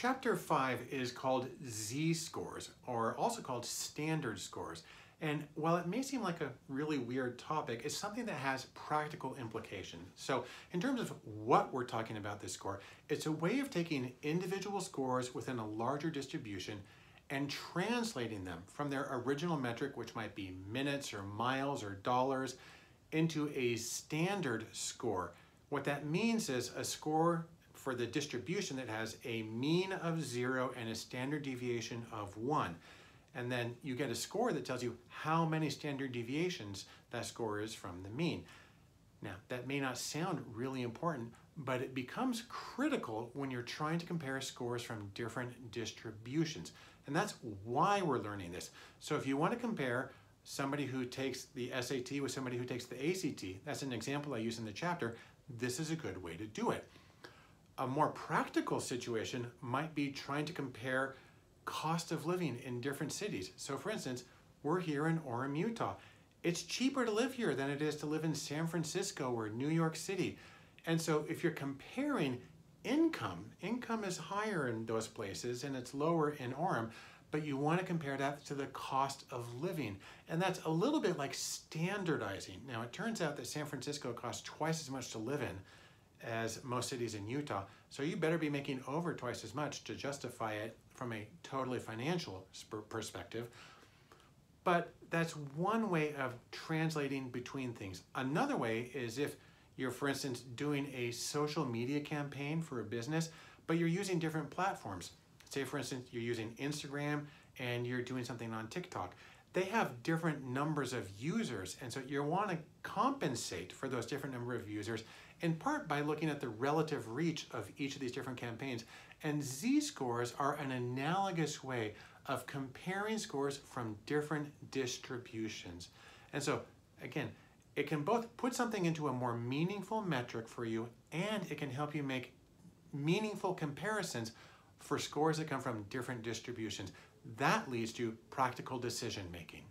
Chapter 5 is called Z-scores, or also called standard scores. And while it may seem like a really weird topic, it's something that has practical implications. So in terms of what we're talking about z-score, it's a way of taking individual scores within a larger distribution and translating them from their original metric, which might be minutes or miles or dollars, into a standard score. What that means is a score for the distribution that has a mean of zero and a standard deviation of one. And then you get a score that tells you how many standard deviations that score is from the mean. Now, that may not sound really important, but it becomes critical when you're trying to compare scores from different distributions. And that's why we're learning this. So if you want to compare somebody who takes the SAT with somebody who takes the ACT, that's an example I use in the chapter, this is a good way to do it. A more practical situation might be trying to compare cost of living in different cities. So for instance, we're here in Orem, Utah. It's cheaper to live here than it is to live in San Francisco or New York City. And so if you're comparing income, income is higher in those places and it's lower in Orem, but you want to compare that to the cost of living. And that's a little bit like standardizing. Now it turns out that San Francisco costs twice as much to live in as most cities in Utah. So you better be making over twice as much to justify it from a totally financial perspective. But that's one way of translating between things. Another way is if you're, for instance, doing a social media campaign for a business, but you're using different platforms. Say, for instance, you're using Instagram and you're doing something on TikTok. They have different numbers of users, and so you want to compensate for those different number of users in part by looking at the relative reach of each of these different campaigns. And z-scores are an analogous way of comparing scores from different distributions. And so, again, it can both put something into a more meaningful metric for you and it can help you make meaningful comparisons for scores that come from different distributions. That leads to practical decision making.